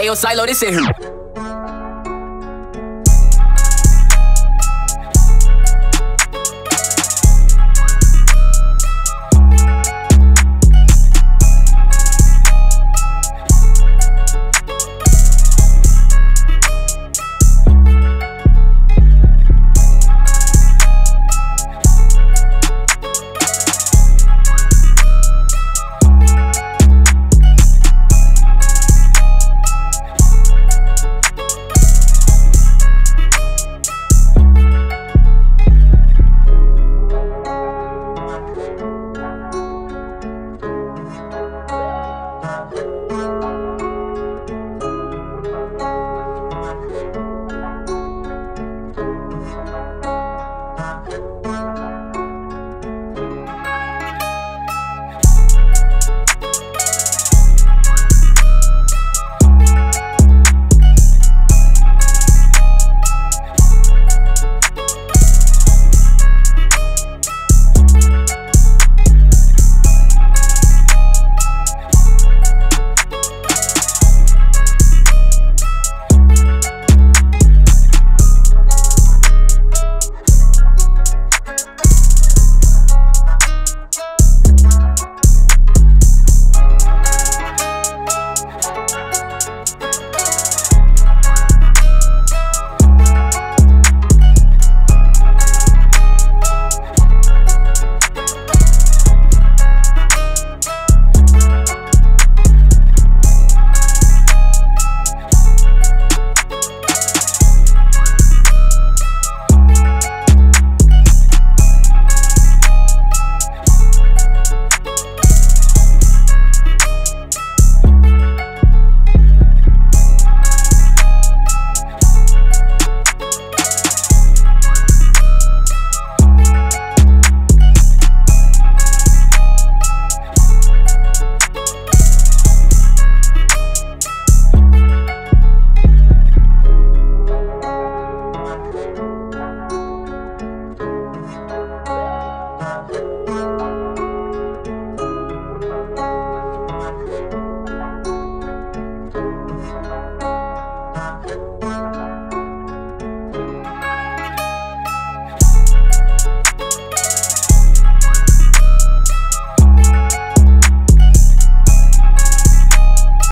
Ayo, Silo, this is